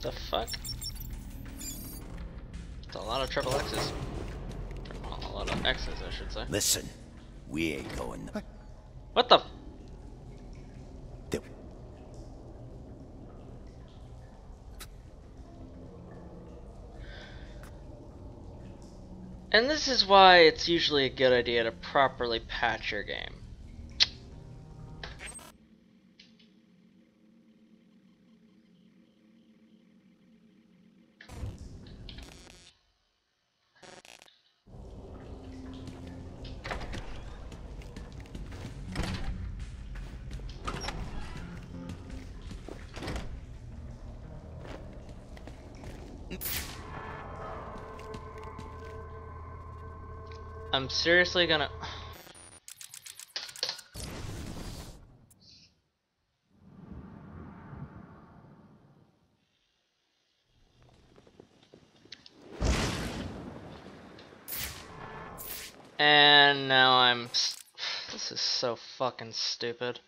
The fuck? It's a lot of triple X's. Well, a lot of X's, I should say. Listen, we ain't going. What the? Th- And this is why it's usually a good idea to properly patch your game. I'm seriously gonna. And now I'm. This is so fucking stupid.